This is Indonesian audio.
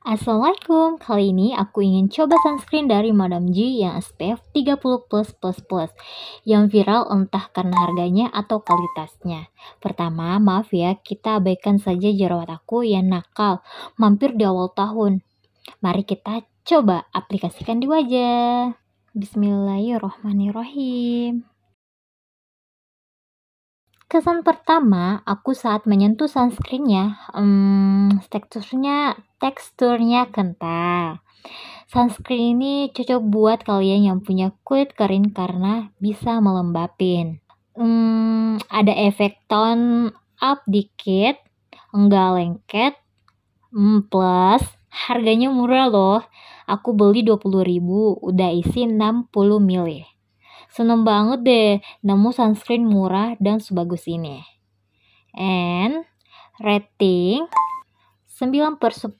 Assalamualaikum, kali ini aku ingin coba sunscreen dari Madam G yang SPF 30+++ yang viral entah karena harganya atau kualitasnya. Pertama, maaf ya, kita abaikan saja jerawat aku yang nakal, mampir di awal tahun. Mari kita coba aplikasikan di wajah. Bismillahirrohmanirrohim. Kesan pertama, aku saat menyentuh sunscreennya, hmm, teksturnya teksturnya kental. Sunscreen ini cocok buat kalian yang punya kulit kering karena bisa melembapin. Hmm, ada efek tone up dikit, enggak lengket, hmm, plus harganya murah loh. Aku beli 20.000, udah isi 60 ml. Seneng banget deh nemu sunscreen murah dan sebagus ini. And rating 9 per 10.